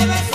olvidar.